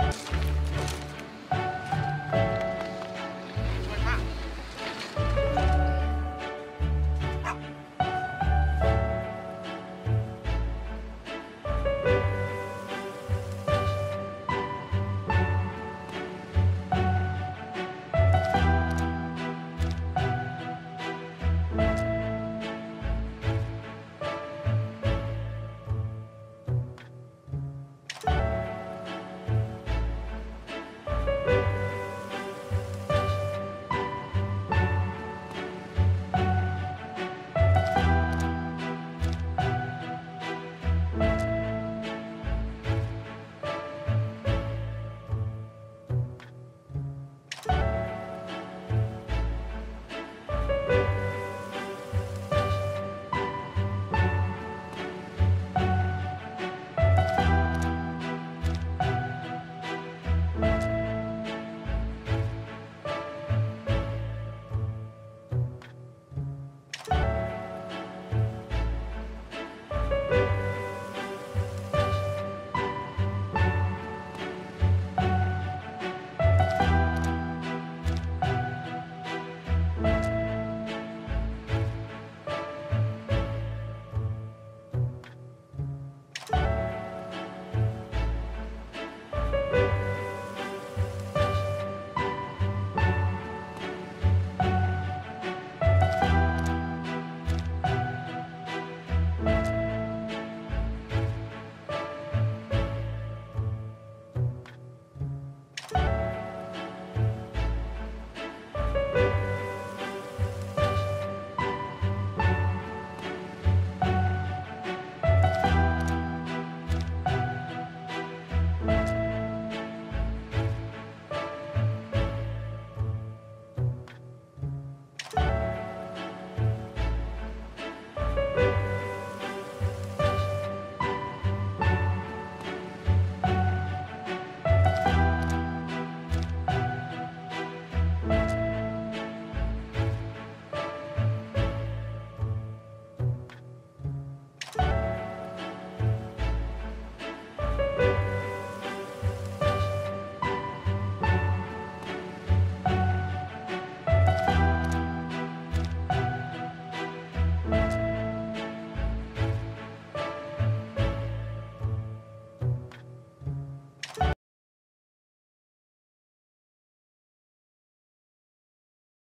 Thanks.